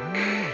Hum.